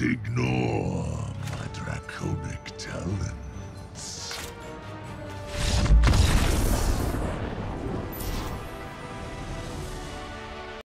ignore my draconic talent.